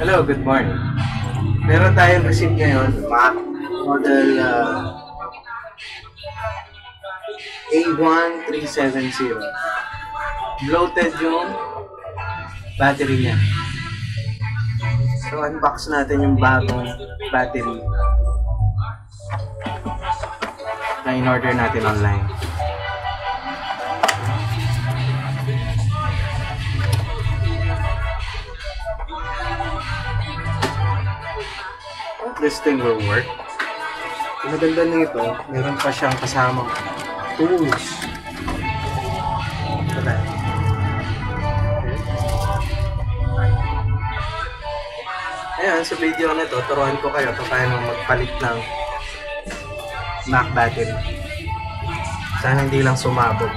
Hello, good morning. Meron tayong receipt ngayon, Mac model uh, A1370. Bloated yung battery niya. So, unbox natin yung bagong battery na in-order natin online. This thing will work. Ang maganda nito, meron pa siyang kasamang tools. Ito na. Ayan, sa video na ito, turuan ko kayo kung paano magpalit ng Mac battery. Sana hindi lang sumabog.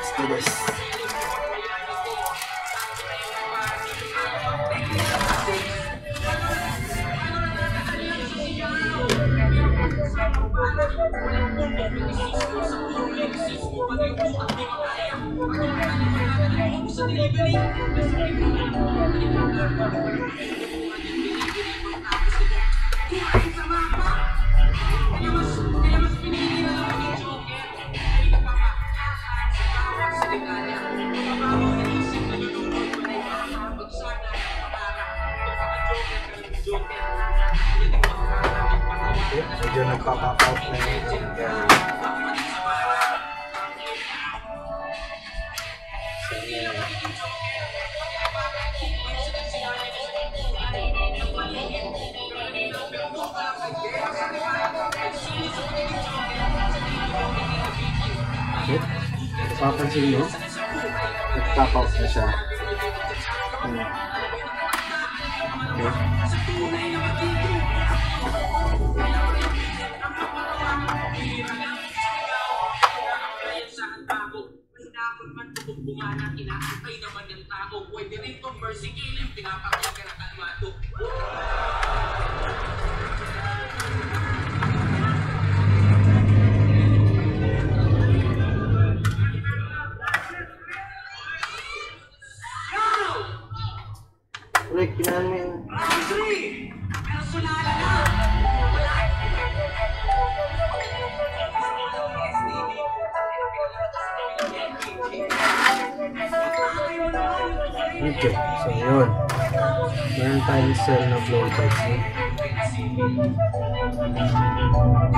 Let's do this. Okay, medyo nagpa-pop out na yung Ayan. So, ayan. Okay. Papansin nyo, nag-pop out na siya. Ayan. Okay. Inaantay naman ng tao, pwede rin kung mercy killing, pinapakinggan ang kalmado. Okay, so yun. Meron tayong cell na bloated.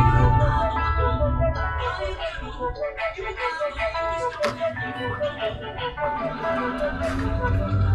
No? Buti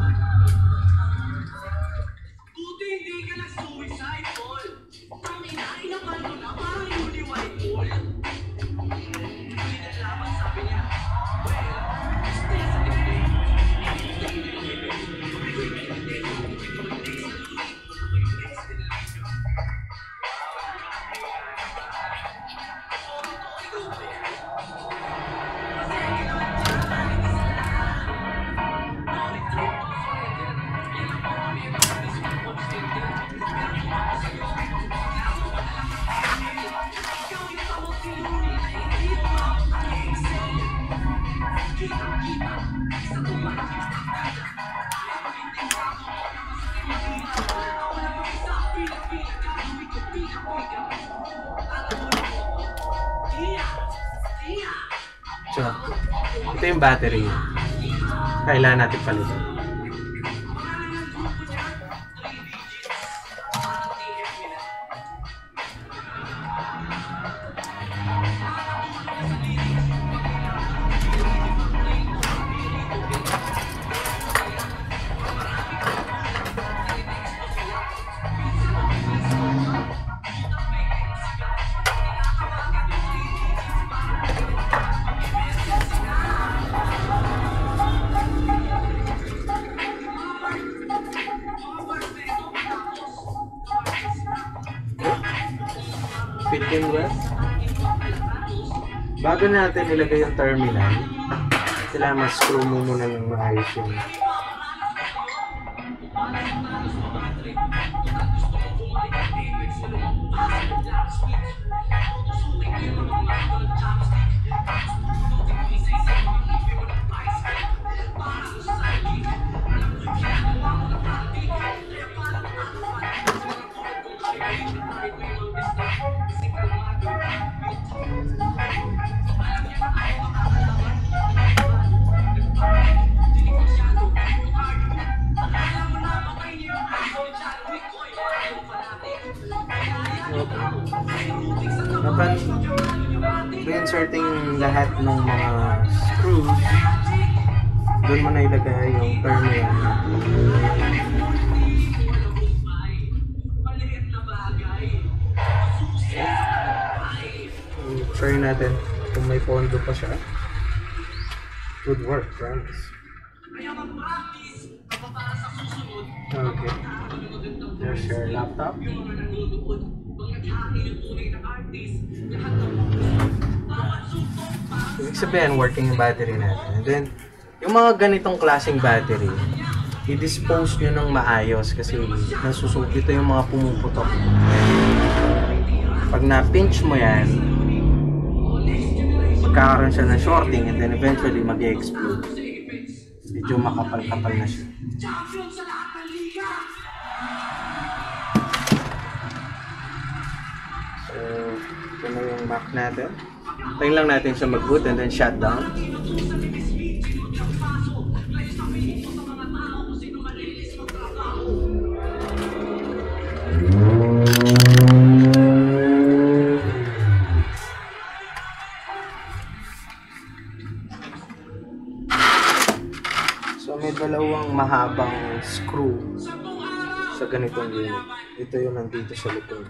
So, ito yung battery. Kailangan natin palitan. Bago natin ilagay yung terminal, kailangan ma-screw mo muna ng maayos yung Upon reinserting lahat ng mga screws, doon mo na ilagay yung terminal. Try natin kung may pondo pa siya. Good work, friends. Okay. There's your laptop. Ibig sabihin, working yung battery natin. And then, yung mga ganitong klaseng battery, i-dispose nyo ng maayos kasi nasusug ito yung mga pumuputok. Pag na-pinch mo yan, magkakaroon siya ng shorting and then eventually mag-explode. Medyo makapal-kapal na siya. Ito na yung Mac natin. Tayin lang natin siya mag-boot and then shut down. So may dalawang mahabang screw sa ganitong unit. Ito yung nandito sa likod.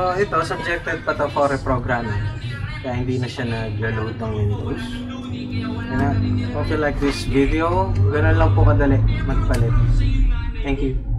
So ito, subjected pa to for reprogramming. Kaya hindi na siya nagla-load ng Windows. Kaya, hope you like this video. Ganun lang po kadali magpalit. Thank you.